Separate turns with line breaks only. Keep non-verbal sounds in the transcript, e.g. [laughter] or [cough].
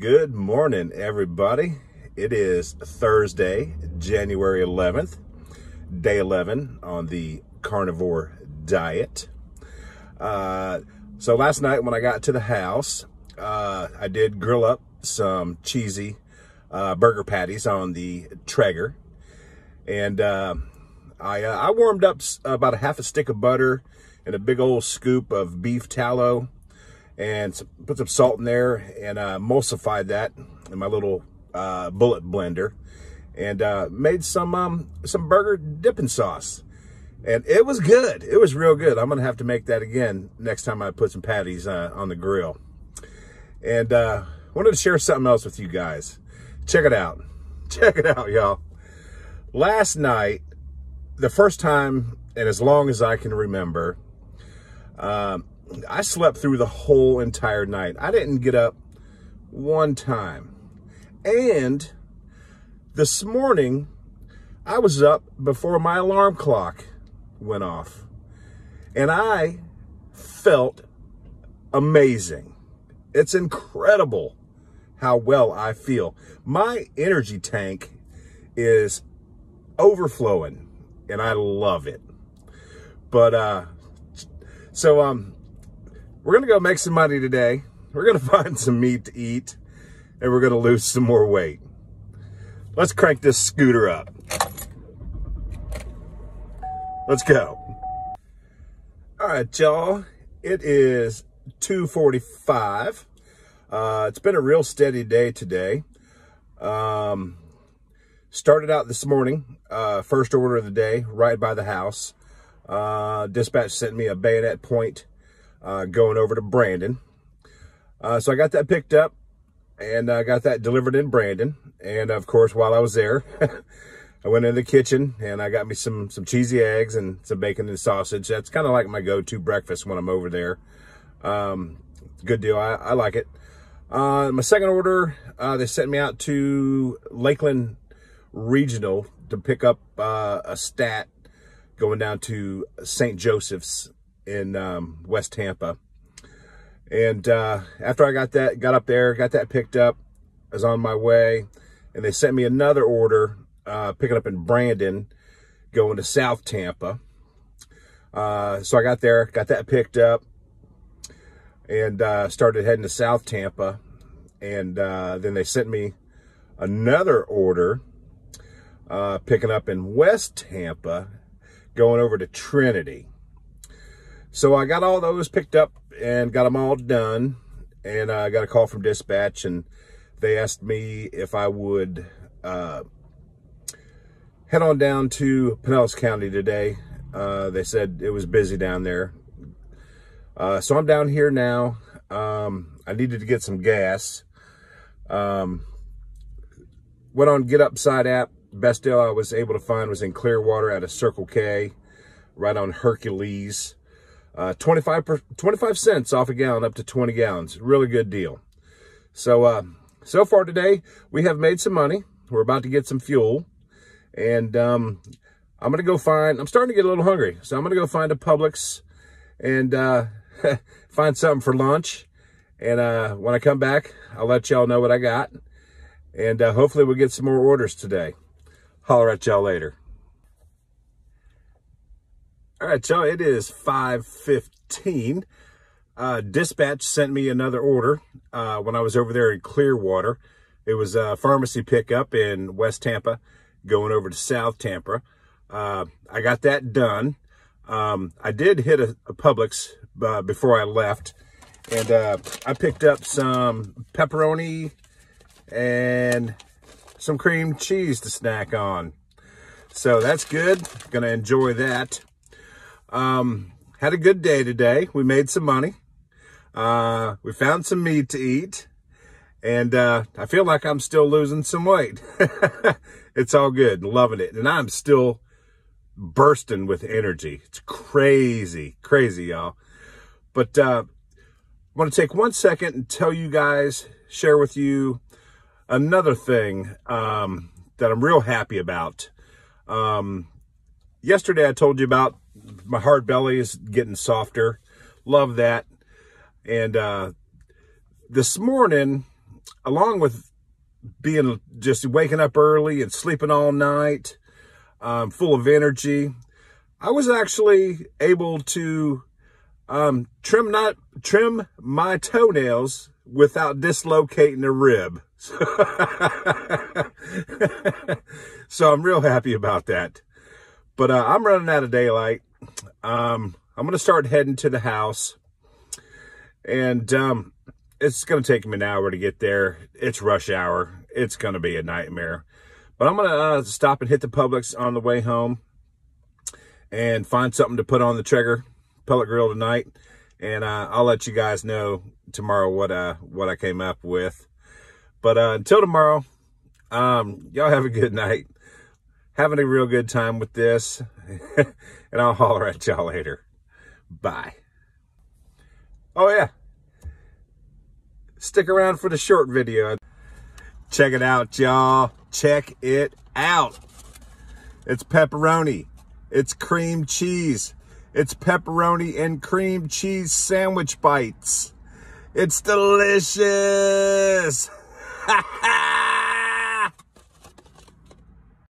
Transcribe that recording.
Good morning, everybody. It is Thursday, January 11th, day 11 on the carnivore diet. Uh, so last night when I got to the house, uh, I did grill up some cheesy uh, burger patties on the Traeger. And uh, I, uh, I warmed up about a half a stick of butter and a big old scoop of beef tallow and put some salt in there and uh, emulsified that in my little uh, bullet blender and uh, made some um, some burger dipping sauce. And it was good. It was real good. I'm going to have to make that again next time I put some patties uh, on the grill. And uh, wanted to share something else with you guys. Check it out. [laughs] Check it out, y'all. Last night, the first time and as long as I can remember, um, I slept through the whole entire night. I didn't get up one time. And this morning, I was up before my alarm clock went off. And I felt amazing. It's incredible how well I feel. My energy tank is overflowing and I love it. But uh so um we're going to go make some money today. We're going [laughs] to find some meat to eat and we're going to lose some more weight. Let's crank this scooter up. Let's go. All right, y'all. It is 2.45. Uh, it's been a real steady day today. Um, started out this morning, uh, first order of the day, right by the house. Uh, dispatch sent me a bayonet point uh, going over to Brandon. Uh, so I got that picked up and I got that delivered in Brandon. And of course, while I was there, [laughs] I went in the kitchen and I got me some, some cheesy eggs and some bacon and sausage. That's kind of like my go-to breakfast when I'm over there. Um, good deal. I, I like it. Uh, my second order, uh, they sent me out to Lakeland Regional to pick up uh, a stat going down to St. Joseph's in um, West Tampa. And uh, after I got that, got up there, got that picked up, I was on my way, and they sent me another order, uh, picking up in Brandon, going to South Tampa. Uh, so I got there, got that picked up, and uh, started heading to South Tampa. And uh, then they sent me another order, uh, picking up in West Tampa, going over to Trinity. So I got all those picked up and got them all done. And I got a call from dispatch and they asked me if I would uh, head on down to Pinellas County today. Uh, they said it was busy down there. Uh, so I'm down here now. Um, I needed to get some gas. Um, went on Get Upside app. Best deal I was able to find was in Clearwater at a Circle K, right on Hercules. Uh, 25, per, 25 cents off a gallon up to 20 gallons. Really good deal. So, uh, so far today, we have made some money. We're about to get some fuel. And um, I'm going to go find, I'm starting to get a little hungry. So I'm going to go find a Publix and uh, [laughs] find something for lunch. And uh, when I come back, I'll let y'all know what I got. And uh, hopefully we'll get some more orders today. Holler at y'all later. All right, y'all, it is 5.15. Uh, dispatch sent me another order uh, when I was over there in Clearwater. It was a pharmacy pickup in West Tampa, going over to South Tampa. Uh, I got that done. Um, I did hit a, a Publix uh, before I left, and uh, I picked up some pepperoni and some cream cheese to snack on. So that's good. Gonna enjoy that. Um, had a good day today. We made some money. Uh, we found some meat to eat. And uh, I feel like I'm still losing some weight. [laughs] it's all good. Loving it. And I'm still bursting with energy. It's crazy, crazy, y'all. But uh, I want to take one second and tell you guys, share with you another thing um, that I'm real happy about. Um, yesterday I told you about my hard belly is getting softer. Love that. And uh, this morning, along with being just waking up early and sleeping all night, um, full of energy, I was actually able to um, trim not trim my toenails without dislocating a rib. [laughs] so I'm real happy about that. But uh, I'm running out of daylight. Um, I'm going to start heading to the house. And um, it's going to take me an hour to get there. It's rush hour. It's going to be a nightmare. But I'm going to uh, stop and hit the Publix on the way home and find something to put on the Traeger pellet grill tonight. And uh, I'll let you guys know tomorrow what uh, what I came up with. But uh, until tomorrow, um, y'all have a good [laughs] night. Having a real good time with this. [laughs] and I'll holler at y'all later. Bye. Oh, yeah. Stick around for the short video. Check it out, y'all. Check it out. It's pepperoni. It's cream cheese. It's pepperoni and cream cheese sandwich bites. It's delicious. [laughs]